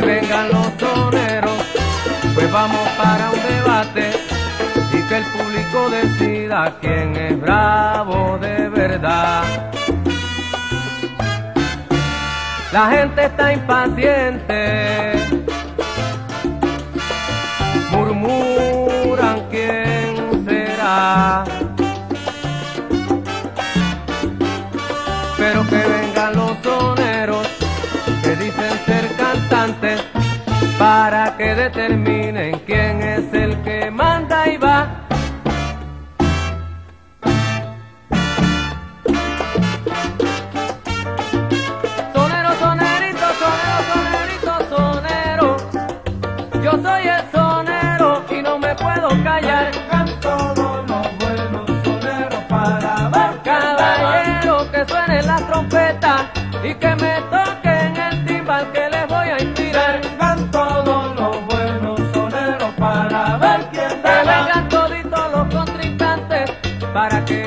vengan los soneros, pues vamos para un debate y que el público decida quién es bravo de verdad. La gente está impaciente, murmuran quién será. Para que determinen quién es el que manda y va. Sonero, sonerito, sonero, sonerito, sonero. Yo soy el sonero y no me puedo callar. todos los buenos soneros para ver Caballero, que suene la trompeta y que me para que